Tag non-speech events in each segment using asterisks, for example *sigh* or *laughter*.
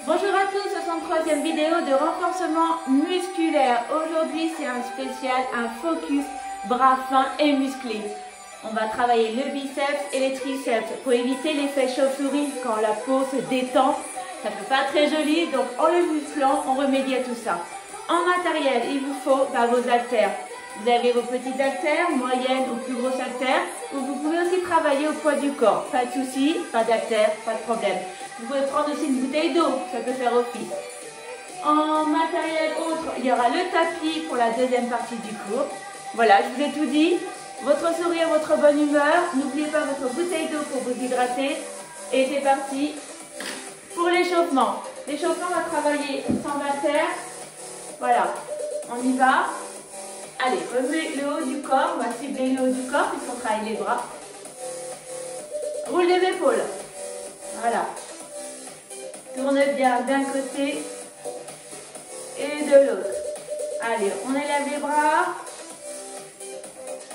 Bonjour à tous, 63e vidéo de renforcement musculaire. Aujourd'hui, c'est un spécial, un focus bras fins et musclés. On va travailler le biceps et les triceps pour éviter l'effet chauve-souris quand la peau se détend. Ça ne fait pas très joli, donc en le musclant, on remédie à tout ça. En matériel, il vous faut bah, vos haltères. Vous avez vos petites haltères, moyennes ou plus grosses haltères, ou vous pouvez aussi travailler au poids du corps. Pas de souci, pas d'haltères, pas de problème. Vous pouvez prendre aussi une bouteille d'eau, ça peut faire office. En matériel autre, il y aura le tapis pour la deuxième partie du cours. Voilà, je vous ai tout dit. Votre sourire, votre bonne humeur. N'oubliez pas votre bouteille d'eau pour vous hydrater. Et c'est parti pour l'échauffement. L'échauffement, va travailler sans haltères. Voilà, on y va. Allez, relevez le haut du corps. On va cibler le haut du corps puisqu'on travaille les bras. Roule les épaules. Voilà. Tourne bien d'un côté et de l'autre. Allez, on élève les bras.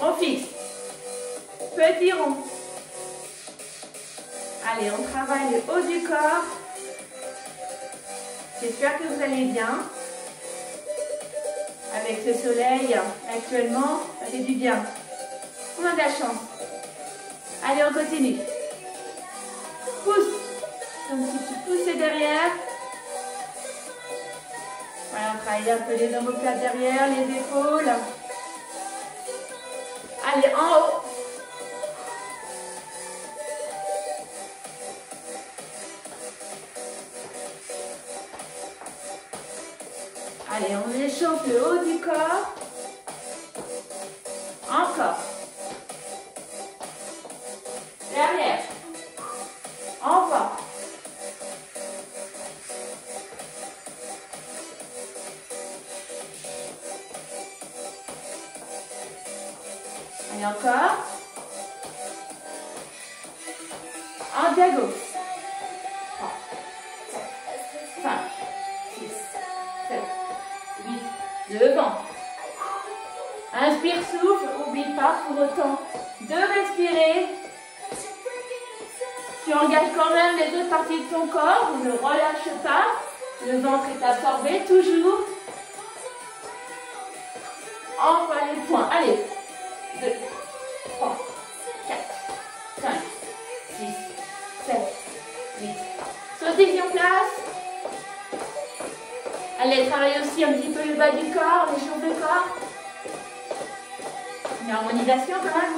On fixe. Petit rond. Allez, on travaille le haut du corps. J'espère que vous allez bien. Avec ce soleil actuellement, ça fait du bien. On a de la chance. Allez, on continue. Pousse. Un petit pousser derrière. Voilà, on travaille un peu les omoplates derrière, les épaules. Allez, en haut. Allez, Envoie les points. Allez. 2, 3, 4, 5, 6, 7, 8. Sautez sur place. Allez, travaille aussi un petit peu le bas du corps, les choses de corps. Une harmonisation quand même.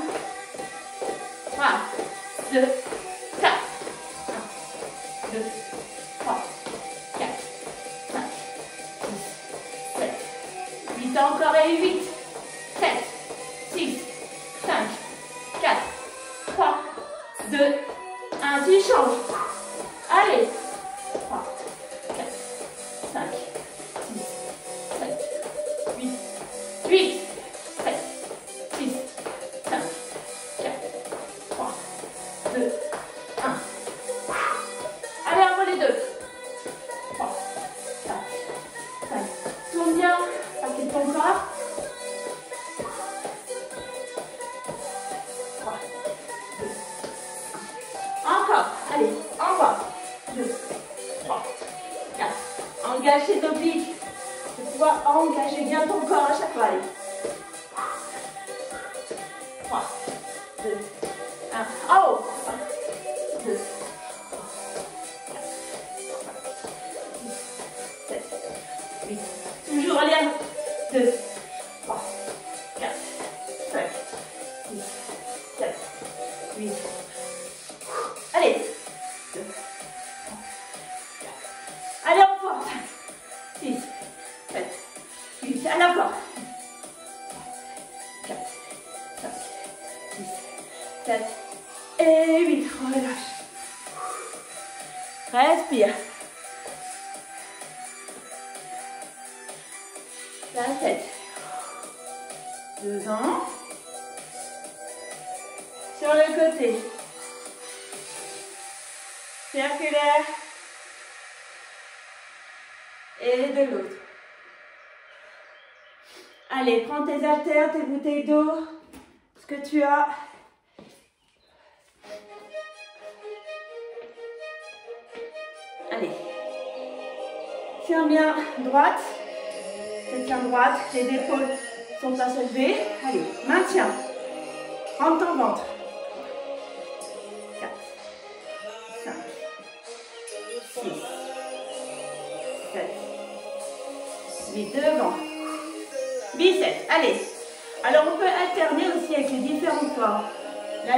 Engager bien tes haltères, tes bouteilles d'eau, ce que tu as. Allez. Tiens bien droite. Tiens droite. Les épaules sont pas élevées. Allez, maintiens. Rentre ton ventre.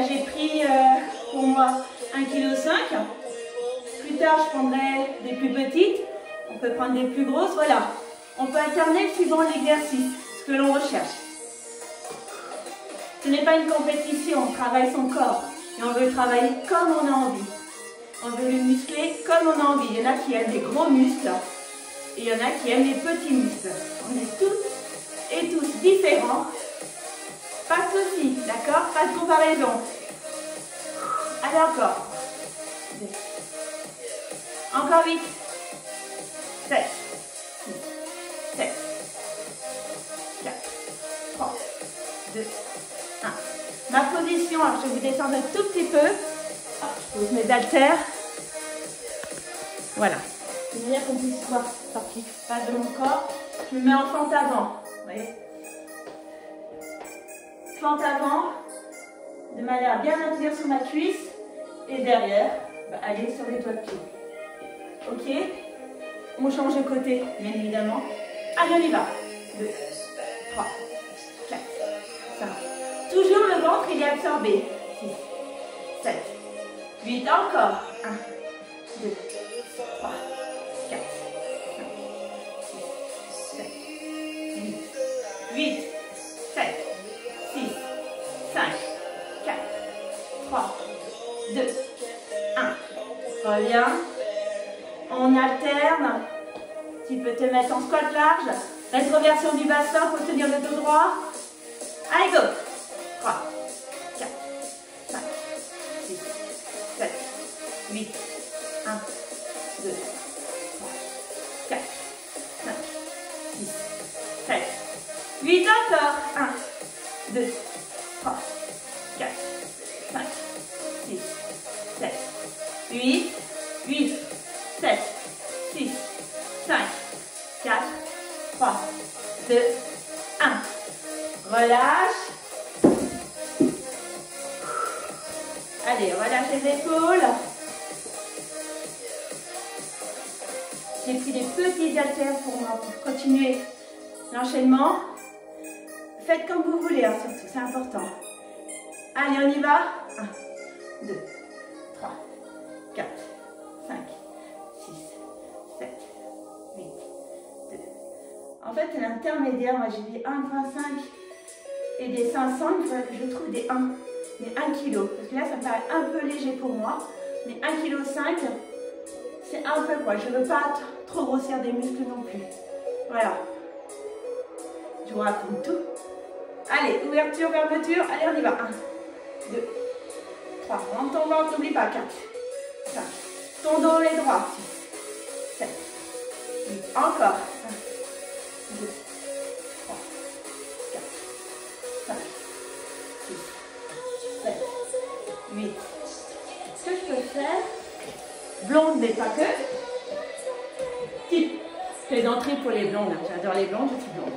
J'ai pris euh, pour moi 1,5 kg. Plus tard je prendrai des plus petites. On peut prendre des plus grosses, voilà. On peut alterner suivant l'exercice, ce que l'on recherche. Ce n'est pas une compétition, on travaille son corps. Et on veut le travailler comme on a envie. On veut le muscler comme on a envie. Il y en a qui aiment des gros muscles et il y en a qui aiment les petits muscles. On est tous et tous différents. Pas de soucis, d'accord Pas de comparaison. Allez encore. Encore vite. 7, 6, 7, 4, 3, 2, 1. Ma position, alors je vais descendre un tout petit peu. je pose mes haltères. Voilà. De manière qu'on puisse voir sortir face de mon corps. Je me mets en fente avant. Vous voyez Fente avant. De manière à bien maintenir sur ma cuisse. Et derrière, bah, aller sur les doigts de pied. Ok On change de côté, bien évidemment. Allez, on y va. 2, 3, 4, 5. Toujours le ventre, il est absorbé. 6, 7, 8, encore. 1, 2, 3, Reviens. On alterne. Tu peux te mettre en squat large. Rétroversion du bassin pour tenir le dos droit. Allez, go 3, 4, 5, 6, 7, 8, 1, 2, 3, 4, 5, 6, 7, 8 encore. 1, 2, 3, Relâche. Allez, relâche les épaules. J'ai pris des petits haltères pour moi, pour continuer l'enchaînement. Faites comme vous voulez, hein, surtout, c'est important. Allez, on y va. 1, 2, 3, 4, 5, 6, 7, 8, 2. En fait, l'intermédiaire, moi j'ai dit 1,25 et des 500, il faudrait que je trouve des 1, des 1 kg. Parce que là, ça me paraît un peu léger pour moi. Mais 1,5 kg, c'est un peu quoi. Je ne veux pas trop grossir des muscles non plus. Voilà. Je vous raconte tout. Allez, ouverture, fermeture. Allez, on y va. 1, 2, 3. Rentre ton ventre, n'oublie pas. 4, 5. Ton dos est droit. 6, 7, 8. Encore. 1, 2, blonde mais pas que, type plaisanterie pour les blondes. hein. J'adore les blondes, je suis blonde.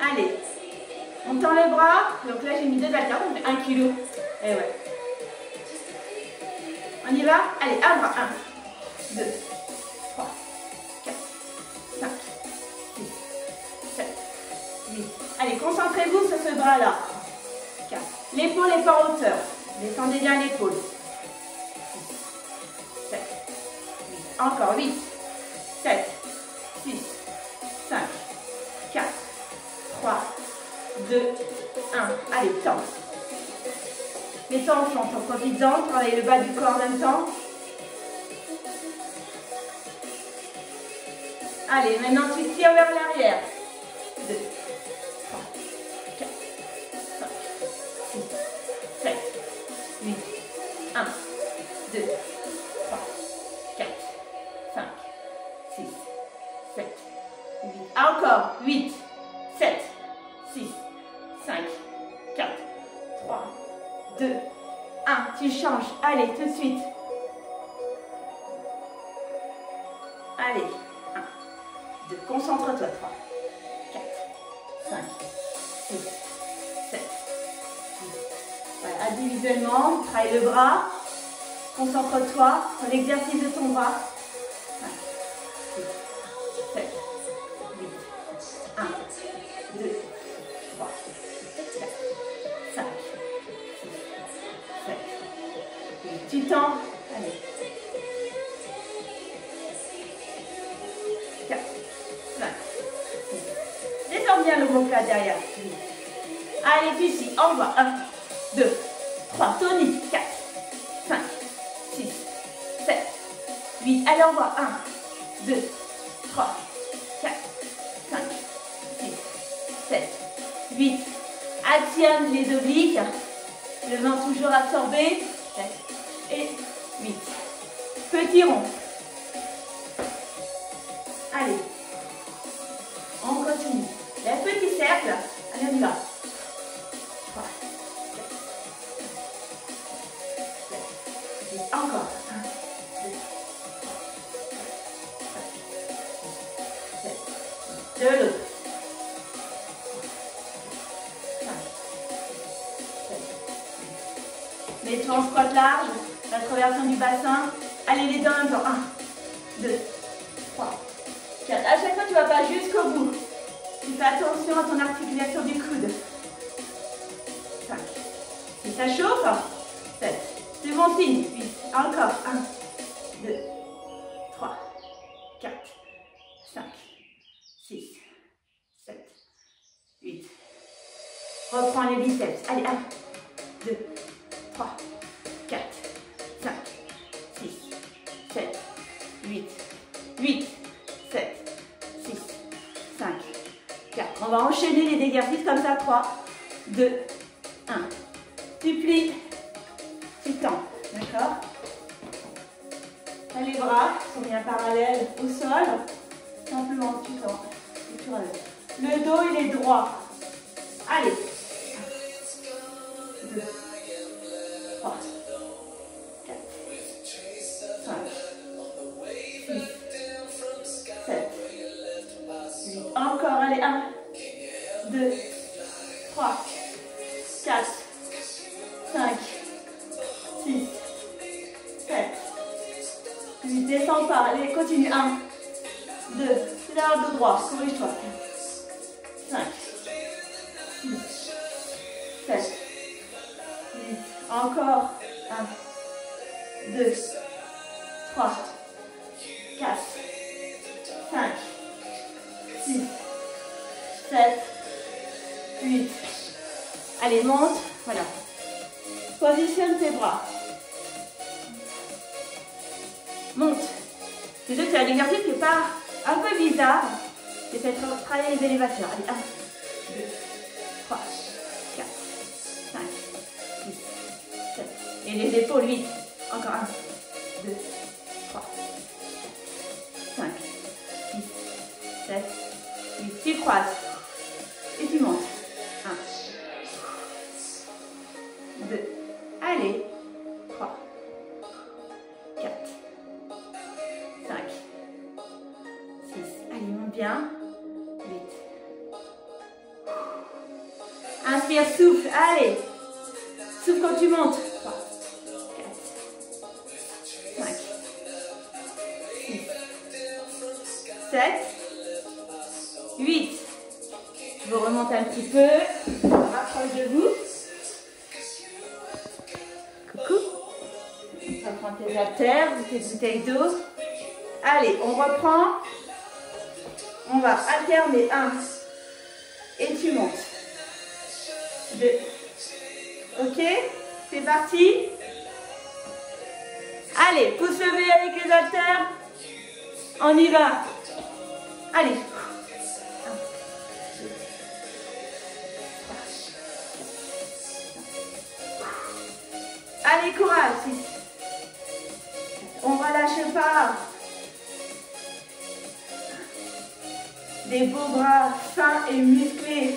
Allez, on tend les bras. Donc là, j'ai mis deux haltères, on fait 1 kg. Et ouais. On y va Allez, un bras. 1, 2, 3, 4, 5, 6, 7, 8. Allez, concentrez-vous sur ce bras-là. 4. L'épaule est pas en hauteur. Descendez bien l'épaule. 7, 8. Encore 8, 7, 6, 5, 4, 3, 2, 1. Allez, temps. Les temps sont en profitant, travaillez le bas du corps en même temps. Allez, maintenant tu tires vers l'arrière. De ton bras. 5, 6, 7, 8, 1, 2, 3, 4, 5, 6, 7, 8. Tu tends. Allez. 4, 5, 6. Descends bien le là derrière. Allez, tu ici. Envoie. 1, 2, 3. Tony. 8. Allez, envoie. 1, 2, 3, 4, 5, 6, 7, 8. Actionne les obliques. Le vent toujours absorbé. 7 et 8. Petit rond. 3, 4. À chaque fois, tu vas pas jusqu'au bout. Tu fais attention à ton articulation du coude. 5. Si ça chauffe, 7. C'est bon signe. 8. Encore. 1, 2, 3, 4, 5, 6, 7, 8. Reprends les biceps. Allez, 1, 2, enchaîner les exercices comme ça. 3, 2, 1. Tu plies, tu tends. D'accord Les bras sont bien parallèles au sol. Simplement, tu tends. Le dos, il est droit. Allez. Droit, corrige-toi. 5, 6, 7, 8. Encore. 1, 2, 3, 4, 5, 6, 7, 8. Allez, monte. Voilà. Positionne tes bras. Monte. C'est sûr que c'est un exercice qui pas un peu bizarre. C'est fait travailler les élévateurs. Allez, 1, 2, 3, 4, 5, 6, 7. Et les épaules, 8. Encore 1, 2, 3, 4, 5, 6, 7, 8. Tu croises. Souffle. Allez. Souffle quand tu montes. 3, 4, 5, 6, 7, 8. Je vous remonte un petit peu. Rapproche de vous. Coucou. On va prendre tes haltères, tes bouteilles d'eau. Allez, on reprend. On va alterner. 1. Et tu montes. 2. Ok C'est parti Allez, pouce levé avec les haltères. On y va. Allez. Allez, courage. On relâche pas. Des beaux bras fins et musclés.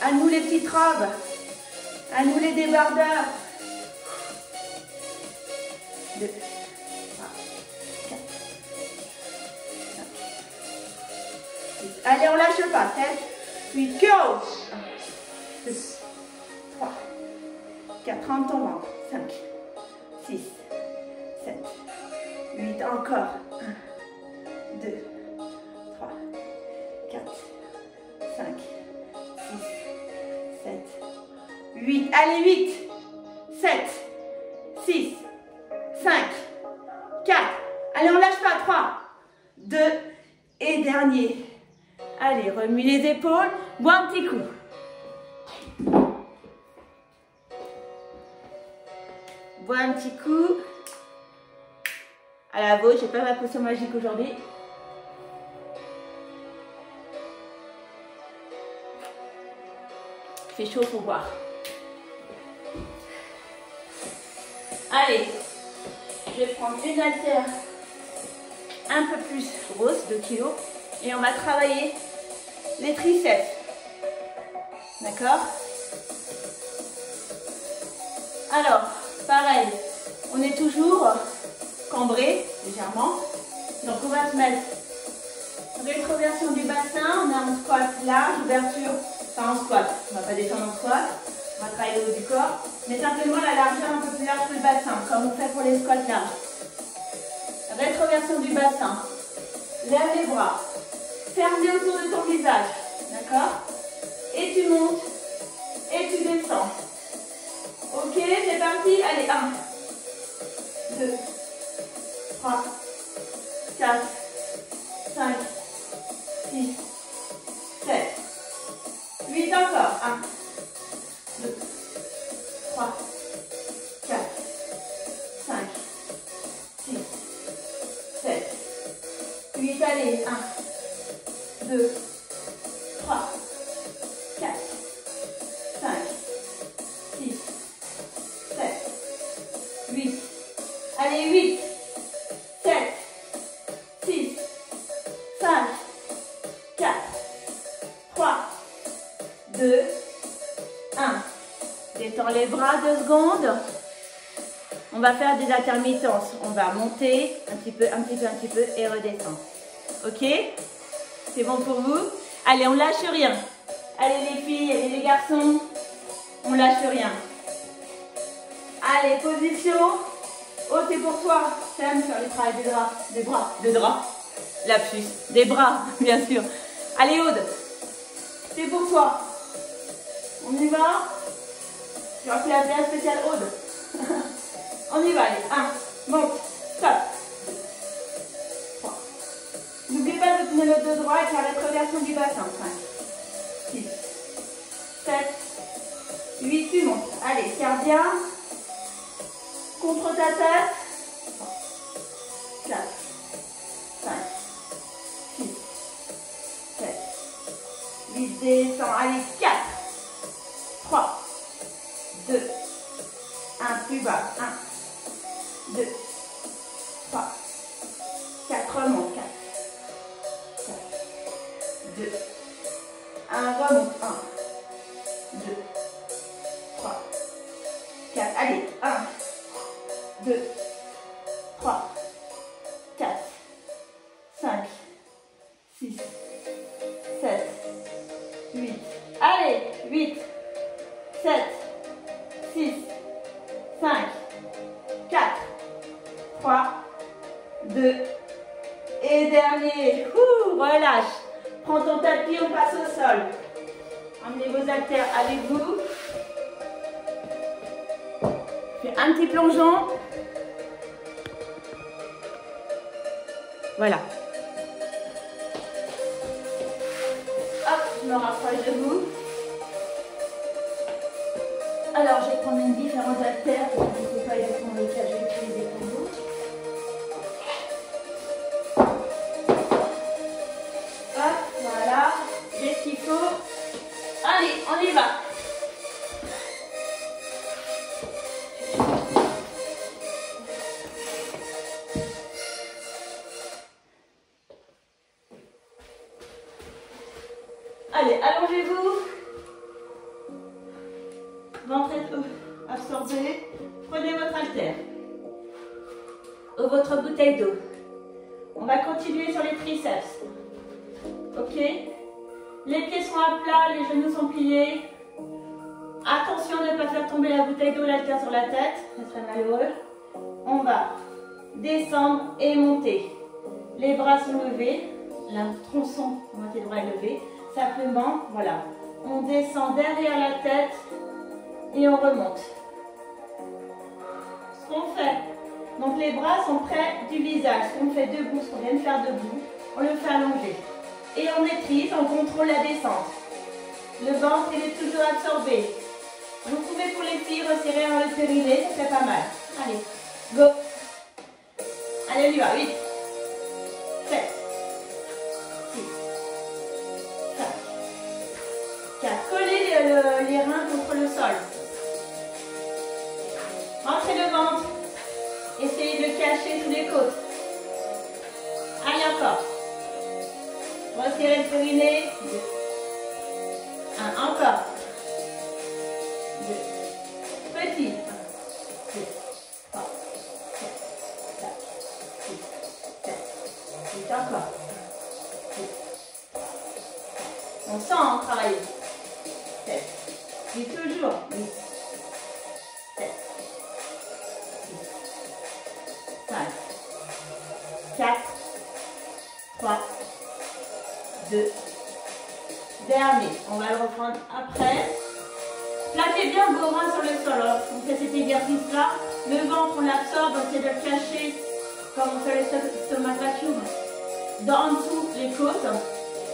À nous les petites robes. À nous les débardeurs. 2, 3, 4, 5, Allez, on lâche pas. Tête. Puis go. 1, 2, 3, 4. Rentre ton ventre. 5, 6, 7, 8. Encore. 1, 2, 8. Allez, 8, 7, 6, 5, 4. Allez, on lâche pas. 3, 2 et dernier. Allez, remue les épaules. Bois un petit coup. Bois un petit coup. À la vôtre, j'ai pas ma potion magique aujourd'hui. Fait chaud pour boire. Allez, je vais prendre une haltère un peu plus grosse, 2 kg, et on va travailler les triceps. D'accord? Alors, pareil, on est toujours cambré légèrement. Donc on va se mettre rétroversion du bassin, on est en squat large, ouverture, pas en squat, on ne va pas descendre en squat, on va travailler le haut du corps, simplement la largeur un peu plus large que le bassin, comme on fait pour les squats larges. Rétroversion du bassin, lève les bras, fermez autour de ton visage, d'accord? Et tu montes, et tu descends. Ok, c'est parti, allez, 1, On va monter un petit peu, un petit peu, un petit peu et redescendre. Ok? C'est bon pour vous? Allez, on lâche rien. Allez les filles, allez les garçons, on lâche rien. Allez, position. Oh, c'est pour toi. T'aimes faire le travail des draps, des bras, des draps. Lapsus, des bras, *laughs* bien sûr. Allez, Aude, c'est pour toi. On y va Tu vas faire un spécial Aude. On y va, Voilà. Hop, je me rapproche de vous. Alors, je vais prendre une différente haltère pour que je ne sais pas exactement lequel je vais utiliser pour vous. Hop, voilà. J'ai ce qu'il faut? Allez, on y va. Qu'on fait debout, ce qu'on vient de faire debout, on le fait allonger. Et on maîtrise, on contrôle la descente. Le ventre, il est toujours absorbé. Vous pouvez pour les filles resserrer le périnée, ça fait pas mal. Allez, go. Allez, on y va, 8, 7, 6, 5, 4. Collez les reins contre le sol. Rentrez le ventre. Essayez de cacher sous les côtes encore. Retirez le périnée. Un, encore. Deux. Petit. Un, trois, quatre, cinq, six, sept, huit. On sent en travailler. 7, 8 toujours. 3, 2, dernier. On va le reprendre après. Plaquez bien vos reins sur le sol. Alors, on fait cet exercice-là. Le ventre, on l'absorbe, on essaie de le cacher, comme on fait le stomach vacuum, dans en dessous les côtes.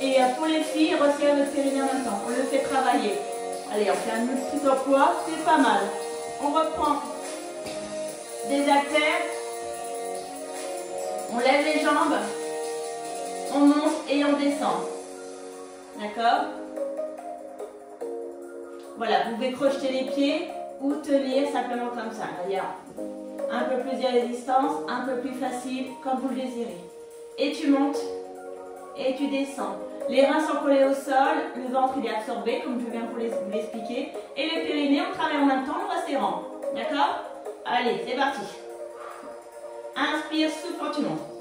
Et euh, pour les filles, resserrer le périnée en même temps. On le fait travailler. Allez, on fait un petit poids, c'est pas mal. On reprend des haltères on lève les jambes, on monte et on descend. D'accord? Voilà, vous pouvez crocheter les pieds ou tenir simplement comme ça. un peu plus de résistance, un peu plus facile, comme vous le désirez. Et tu montes et tu descends. Les reins sont collés au sol, le ventre est absorbé, comme je viens vous l'expliquer. Et les périnées, on travaille en même temps en resserrant. D'accord? Allez, c'est parti. Inspire, souffle, tu montes.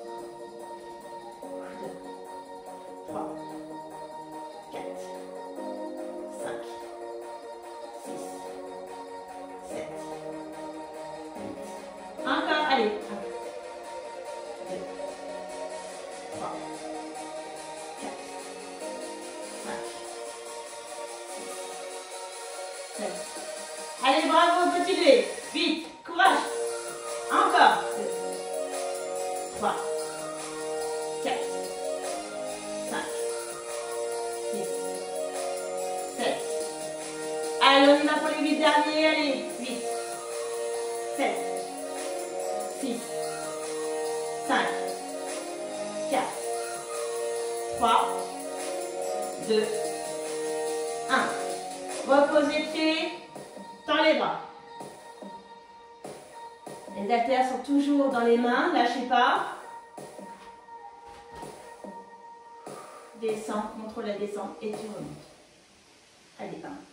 On y va pour les 8 derniers. Allez, 8, 7, 6, 5, 4, 3, 2, 1. Repose les pieds, tends les bras. Les haltères sont toujours dans les mains, lâchez pas. Descends, contrôle la descente et tu remontes. Allez, 1,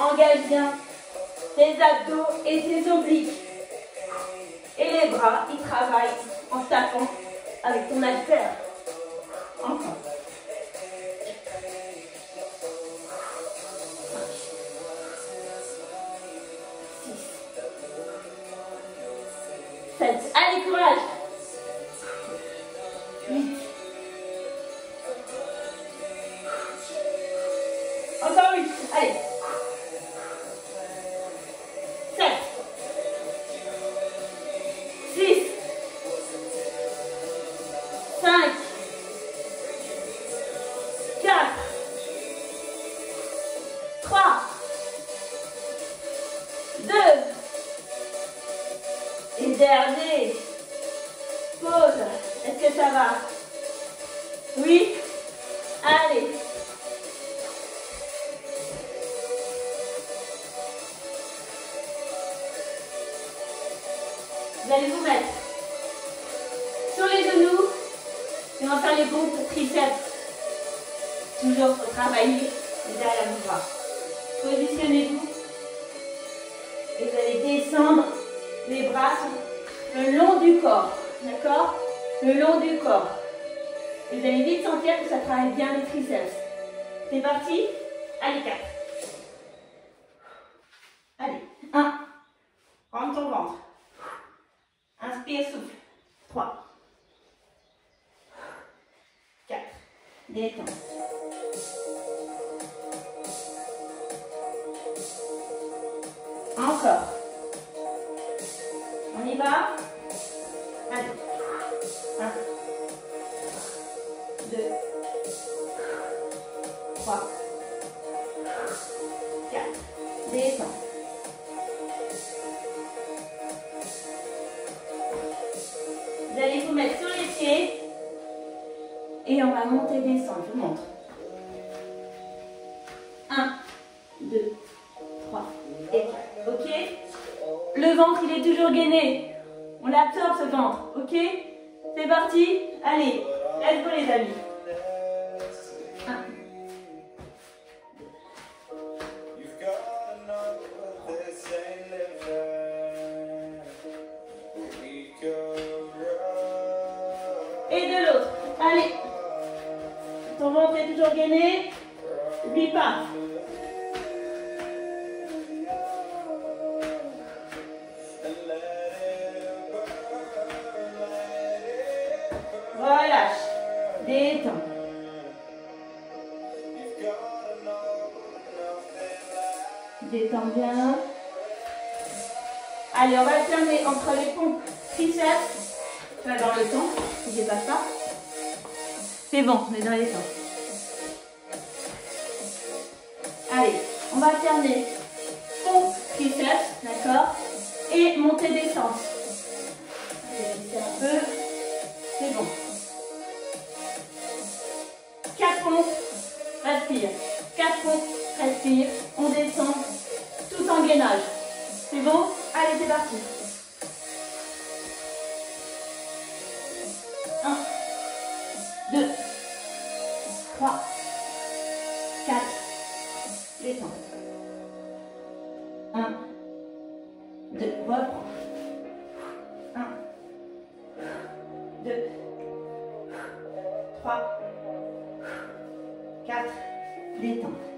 Engage bien tes abdos et tes obliques. Et les bras, ils travaillent en tapant avec ton haltère. long du corps, d'accord? Le long du corps. Et vous allez vite sentir que ça travaille bien les triceps. C'est parti? Allez, 4. Allez, 1. Rentre ton ventre. Inspire, souffle. 3. 4. Détends. Genê. 3, 4, détente.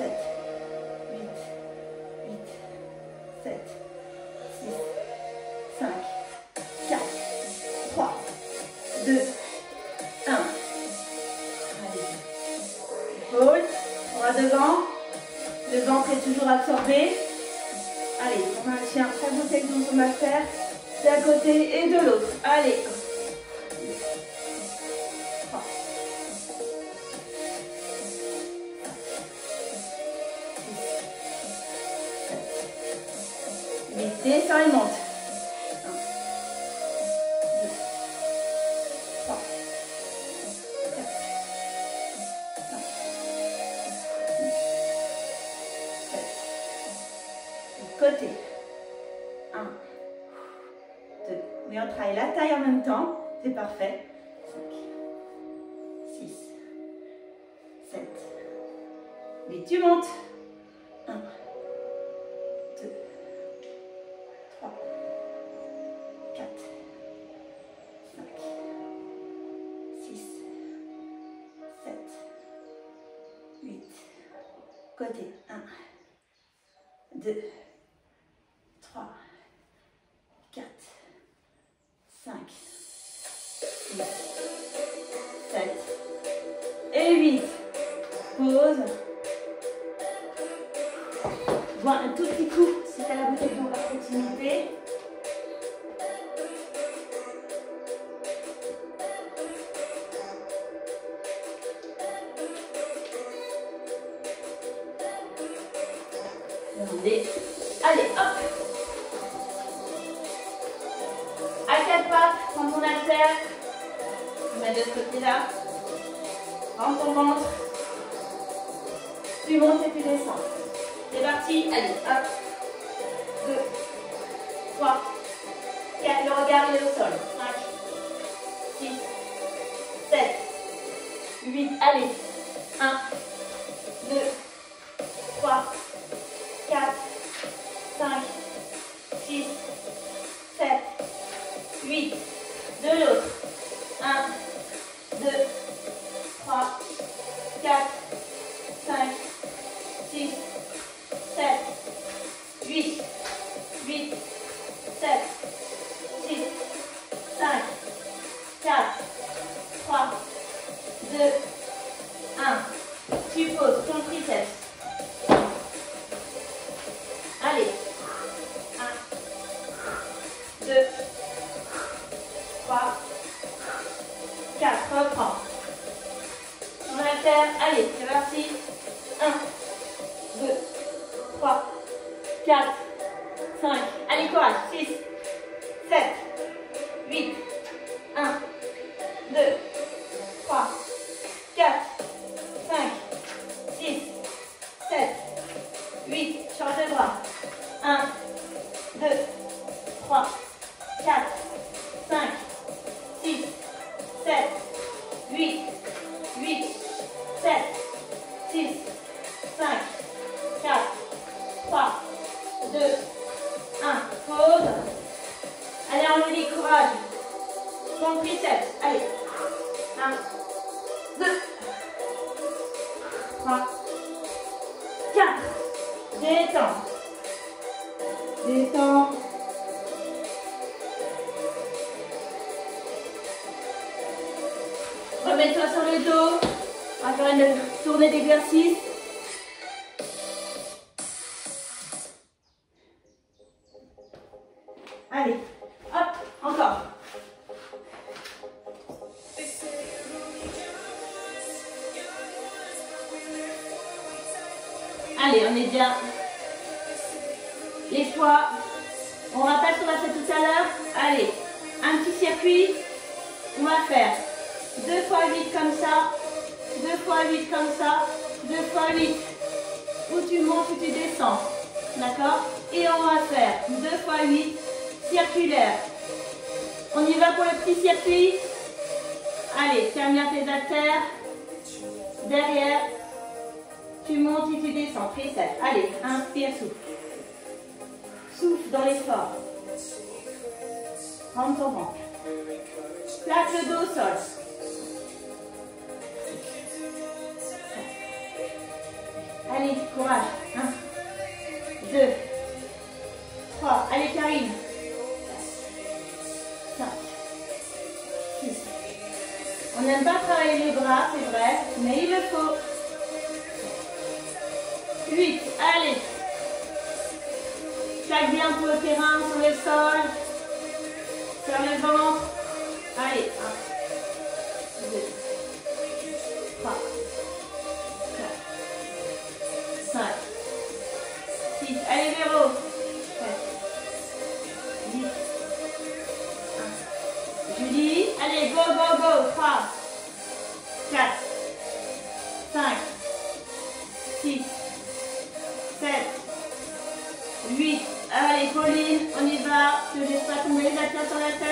it. 2, 3, 4, 5, 6, 7 et 8. Pause. Bois un tout petit coup si tu la bouteille d'eau par continuité. là. Rentre ton ventre. Tu montes et tu descends. C'est parti. Allez, 1, 2, 3, 4. Le regard est au sol. 5, 6, 7, 8. Allez. with set. remets-toi sur le dos. On va faire une tournée d'exercice. n'aime pas travailler les bras, c'est vrai, mais il le faut. 8, allez. Claque bien pour le terrain, sur le sol. Ferme le ventre. Allez, 1. On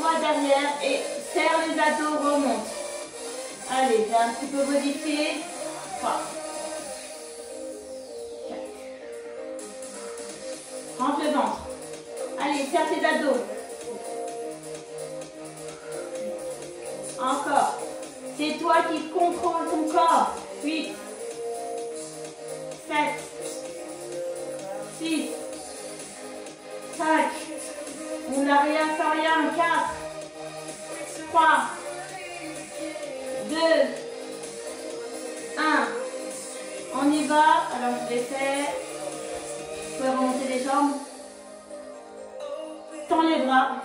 va derrière et serre les abdos, remonte. Allez, j'ai un petit peu modifié. 3, Rentre le ventre. Allez, serre tes abdos. contrôle ton corps. 8, 7, 6, 5, on n'a rien, ça rien, 4, 3, 2, 1. On y va, alors je défais. Vous pouvez remonter les jambes. Tends les bras.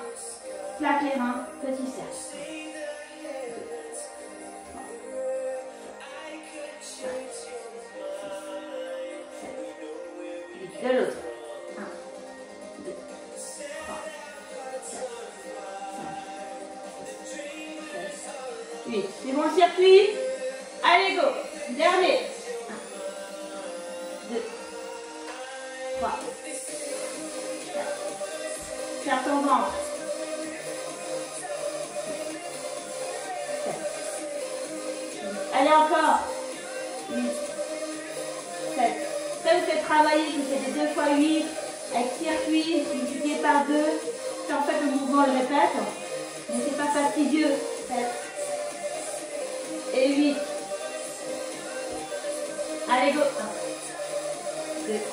zip,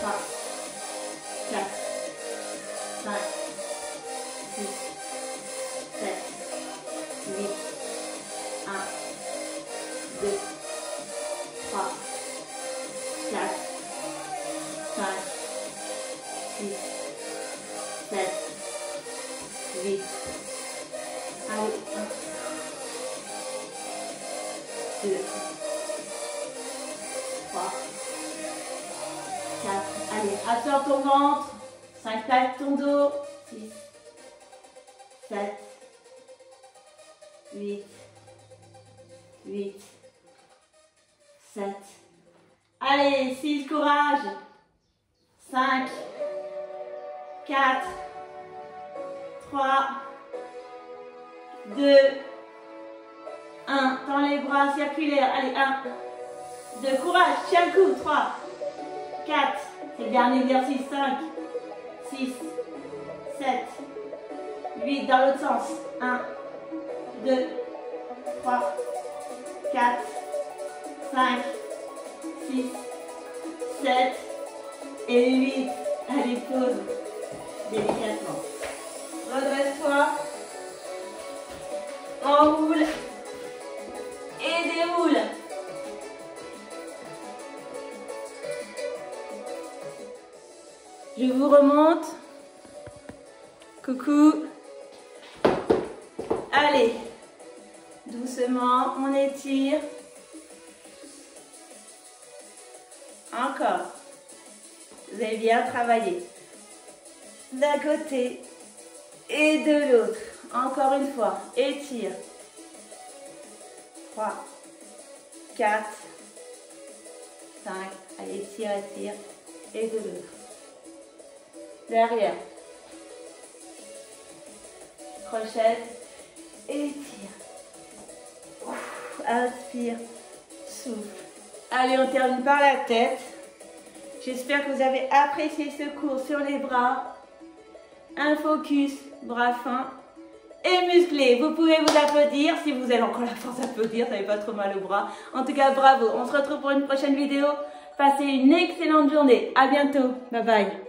pop, et lui allez, pose délicatement. Redresse-toi, enroule et déroule. Je vous remonte. Coucou. Allez, doucement, on étire. Encore. Vous avez bien travaillé. D'un côté et de l'autre. Encore une fois. Étire. 3, 4, 5. Allez, étire, étire. Et de l'autre. Derrière. Crochette. Étire. Inspire. Souffle. Allez, on termine par la tête. J'espère que vous avez apprécié ce cours sur les bras. Un focus, bras fins et musclés. Vous pouvez vous applaudir si vous avez encore la force d'applaudir, ça n'avez pas trop mal au bras. En tout cas, bravo. On se retrouve pour une prochaine vidéo. Passez une excellente journée. À bientôt. Bye bye.